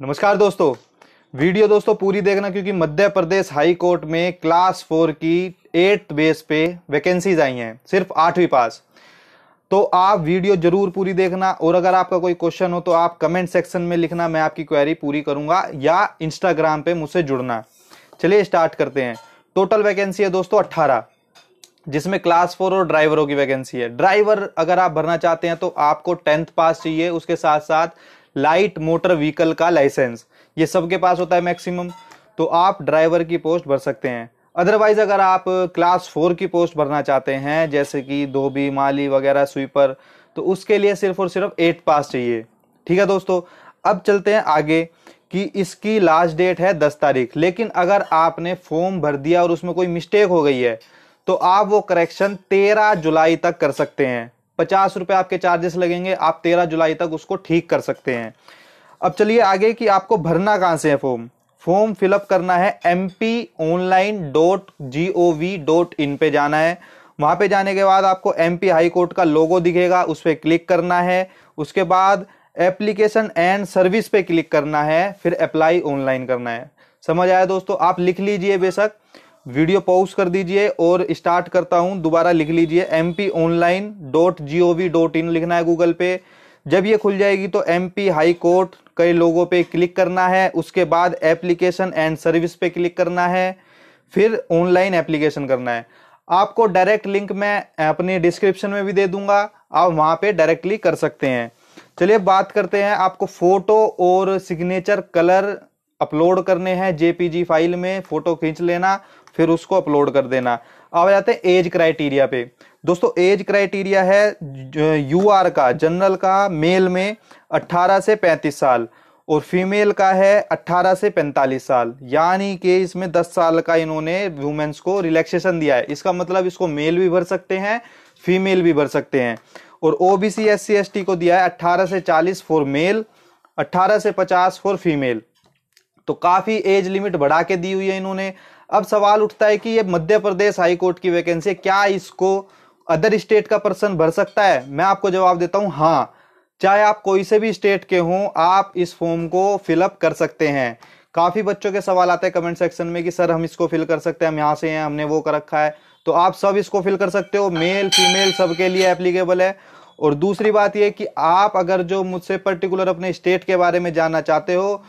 नमस्कार दोस्तों। वीडियो दोस्तों पूरी देखना क्योंकि मध्य प्रदेश हाई कोर्ट में क्लास फोर की एट बेस पे वैकेंसीज आई हैं, सिर्फ़ आठवीं पास। तो आप वीडियो ज़रूर पूरी देखना और अगर आपका कोई क्वेश्चन हो तो आप कमेंट सेक्शन में लिखना, मैं आपकी क्वेरी पूरी करूँगा या इंस्टाग्राम पे मुझसे जुड़ना। चलिए स्टार्ट करते हैं। टोटल वैकेंसी है दोस्तों अट्ठारह, जिसमें क्लास फोर और ड्राइवरों की वैकेंसी है। ड्राइवर अगर आप भरना चाहते हैं तो आपको टेंथ पास चाहिए, उसके साथ साथ लाइट मोटर व्हीकल का लाइसेंस। ये सबके पास होता है मैक्सिमम। तो आप ड्राइवर की पोस्ट भर सकते हैं। अदरवाइज़ अगर आप क्लास फोर की पोस्ट भरना चाहते हैं, जैसे कि धोबी, माली वगैरह, स्वीपर तो उसके लिए सिर्फ़ और सिर्फ़ एट पास चाहिए। ठीक है दोस्तों? अब चलते हैं आगे कि इसकी लास्ट डेट है दस तारीख। लेकिन अगर आपने फॉर्म भर दिया और उसमें कोई मिस्टेक हो गई है तो आप वो करेक्शन तेरह जुलाई तक कर सकते हैं। पचास रुपए आपके चार्जेस लगेंगे, आप तेरह जुलाई तक उसको ठीक कर सकते हैं। अब चलिए आगे कि आपको भरना कहाँ से है फॉर्म फॉर्म फिलअप करना है M P online dot G O V dot in पे जाना है। वहाँ पे जाने के बाद आपको एम पी हाई कोर्ट का लोगो दिखेगा, उस पर क्लिक करना है। उसके बाद एप्लीकेशन एंड सर्विस पे क्लिक करना है, फिर अप्लाई ऑनलाइन करना है। समझ आया दोस्तों? आप लिख लीजिए बेशक। वीडियो पॉज कर दीजिए और स्टार्ट करता हूँ। दोबारा लिख लीजिए M P online dot G O V dot in लिखना है गूगल पे। जब ये खुल जाएगी तो एम पी हाई कोर्ट कई लोगों पे क्लिक करना है। उसके बाद एप्लीकेशन एंड सर्विस पे क्लिक करना है। फिर ऑनलाइन एप्लीकेशन करना है। आपको डायरेक्ट लिंक मैं अपने डिस्क्रिप्शन में भी दे दूँगा। आप वहाँ पे डायरेक्टली कर सकते हैं। चलिए बात करते हैं आपको फ़ोटो और सिग्नेचर कलर अपलोड करने हैं जेपीजी फ़ाइल में, फ़ोटो खींच लेना, फिर उसको अपलोड कर देना। अब जाते हैं एज क्राइटेरिया पे। दोस्तों, एज क्राइटेरिया है यू आर का, जनरल का, मेल में 18 से 35 साल और फीमेल का है 18 से 45 साल। यानी कि इसमें 10 साल का इन्होंने वुमेन्स को रिलैक्सेशन दिया है। इसका मतलब इसको मेल भी भर सकते हैं, फीमेल भी भर सकते हैं। और OBC S C S T को दिया है 18 से 40 फॉर मेल 18 से 50 फॉर फीमेल। तो काफ़ी एज लिमिट बढ़ा के दी हुई है इन्होंने। अब सवाल उठता है कि ये मध्य प्रदेश हाई कोर्ट की वैकेंसी क्या इसको अदर स्टेट का पर्सन भर सकता है? मैं आपको जवाब देता हूँ हाँ। चाहे आप कोई से भी स्टेट के हों, आप इस फॉर्म को फिलअप कर सकते हैं। काफ़ी बच्चों के सवाल आते हैं कमेंट सेक्शन में कि, सर, हम इसको फिल कर सकते हैं, हम यहाँ से हैं, हमने वो कर रखा है। तो आप सब इसको फिल कर सकते हो मेल फीमेल सबके लिए एप्लीकेबल है। और दूसरी बात यह कि आप अगर जो मुझसे पर्टिकुलर अपने स्टेट के बारे में जानना चाहते हो